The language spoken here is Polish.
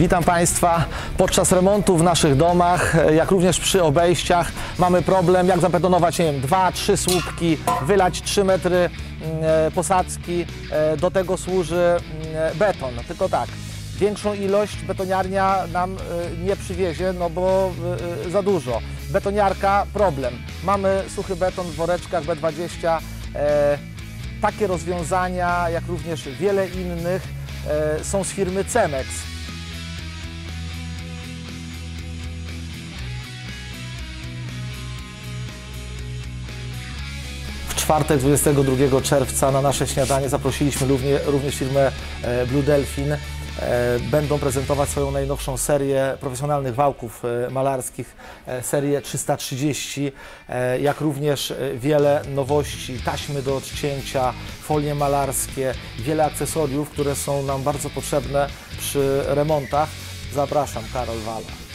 Witam Państwa. Podczas remontu w naszych domach, e, jak również przy obejściach, mamy problem, jak zabetonować, nie wiem, dwa, trzy słupki, wylać 3 metry mm, e, posadzki. E, Do tego służy mm, beton. Tylko tak, większą ilość betoniarnia nam nie przywiezie, no bo za dużo. Betoniarka problem. Mamy suchy beton w woreczkach B20. E, Takie rozwiązania, jak również wiele innych, są z firmy Cemex. Czwartek 22 czerwca na nasze śniadanie zaprosiliśmy równie, również firmę e, Blue Delphin. E, Będą prezentować swoją najnowszą serię profesjonalnych wałków e, malarskich, serię 330, e, jak również wiele nowości, taśmy do odcięcia, folie malarskie, wiele akcesoriów, które są nam bardzo potrzebne przy remontach. Zapraszam, Karol Wala.